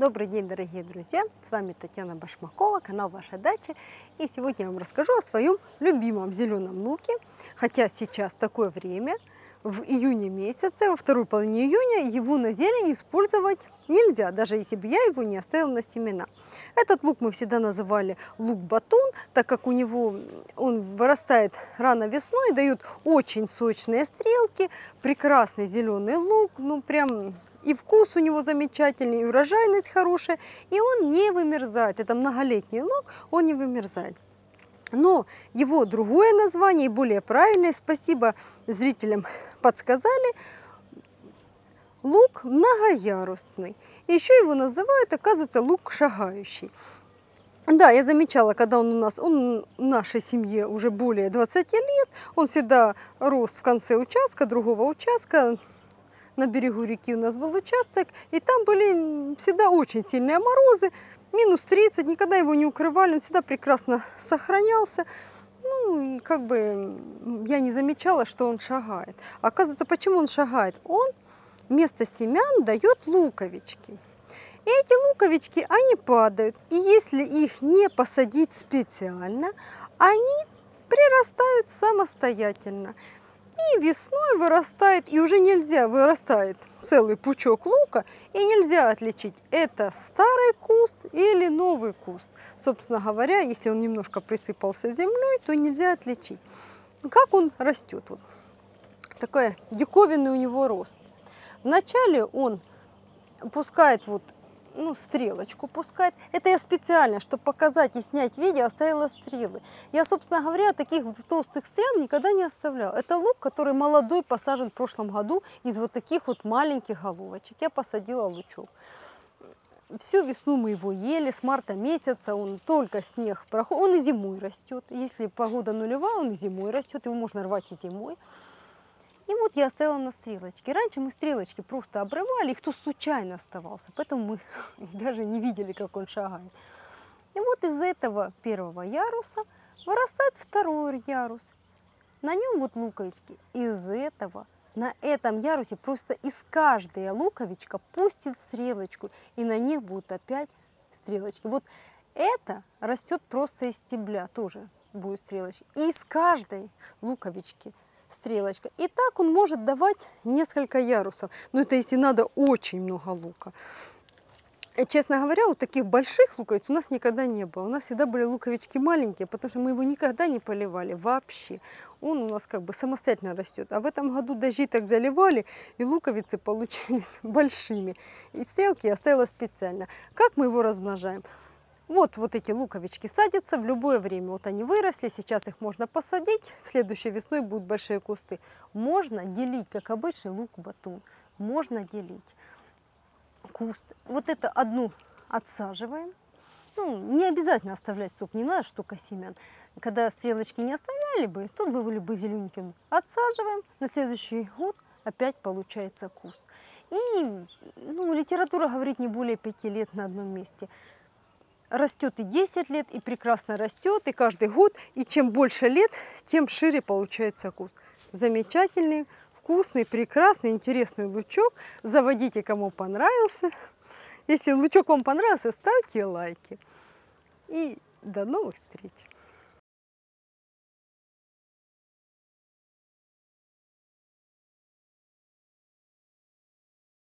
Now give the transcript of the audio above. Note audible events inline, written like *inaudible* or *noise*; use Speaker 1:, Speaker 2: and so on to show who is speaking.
Speaker 1: Добрый день, дорогие друзья! С вами Татьяна Башмакова, канал Ваша дача. И сегодня я вам расскажу о своем любимом зеленом луке. Хотя сейчас такое время, в июне месяце, во второй половине июня, его на зелень использовать нельзя, даже если бы я его не оставила на семена. Этот лук мы всегда называли лук-батун, так как у него он вырастает рано весной, дает очень сочные стрелки, прекрасный зеленый лук, ну прям и вкус у него замечательный, и урожайность хорошая, и он не вымерзает. Это многолетний лук, он не вымерзает. Но его другое название, более правильное, спасибо зрителям подсказали, лук многоярусный. Еще его называют, оказывается, лук шагающий. Да, я замечала, когда он у нас, он в нашей семье уже более 20 лет, он всегда рос в конце участка, другого участка, на берегу реки у нас был участок, и там были всегда очень сильные морозы, минус 30, никогда его не укрывали, он всегда прекрасно сохранялся. Ну, как бы я не замечала, что он шагает. Оказывается, почему он шагает? Он вместо семян дает луковички. И эти луковички, они падают. И если их не посадить специально, они прирастают самостоятельно. И весной вырастает, и уже нельзя, вырастает целый пучок лука, и нельзя отличить, это старый куст или новый куст. Собственно говоря, если он немножко присыпался землей, то нельзя отличить. Как он растет? Вот. Такой диковинный у него рост. Вначале он пускает вот ну, стрелочку пускает. Это я специально, чтобы показать и снять видео, оставила стрелы. Я, собственно говоря, таких толстых стрел никогда не оставляла. Это лук, который молодой, посажен в прошлом году из вот таких вот маленьких головочек. Я посадила лучок. Всю весну мы его ели, с марта месяца он только снег проходит. Он и зимой растет. Если погода нулевая, он и зимой растет. Его можно рвать и зимой. И вот я оставила на стрелочке. Раньше мы стрелочки просто обрывали, их кто случайно оставался, поэтому мы *laughs* даже не видели, как он шагает. И вот из этого первого яруса вырастает второй ярус. На нем вот луковички. Из этого на этом ярусе просто из каждой луковичка пустит стрелочку, и на них будут опять стрелочки. Вот это растет просто из стебля, тоже будет стрелочки. И из каждой луковички стрелочка. И так он может давать несколько ярусов. Но это если надо очень много лука. И, честно говоря, вот таких больших луковиц у нас никогда не было. У нас всегда были луковички маленькие, потому что мы его никогда не поливали вообще. Он у нас как бы самостоятельно растет. А в этом году дожди так заливали, и луковицы получились *laughs* большими. И стрелки я оставила специально. Как мы его размножаем? Вот, вот эти луковички садятся в любое время. Вот они выросли, сейчас их можно посадить. *laughs* Следующей весной будут большие кусты. Можно делить, как обычный лук-батун. Можно делить куст. Вот это одну отсаживаем. Ну, не обязательно оставлять столько, не надо штука семян. Когда стрелочки не оставляли бы, тут бы были бы зелененькие. Отсаживаем, на следующий год опять получается куст. И ну, литература говорит не более пяти лет на одном месте растет и 10 лет, и прекрасно растет, и каждый год. И чем больше лет, тем шире получается куст. Замечательный, вкусный, прекрасный, интересный лучок. Заводите, кому понравился. Если лучок вам понравился, ставьте лайки. И до новых встреч!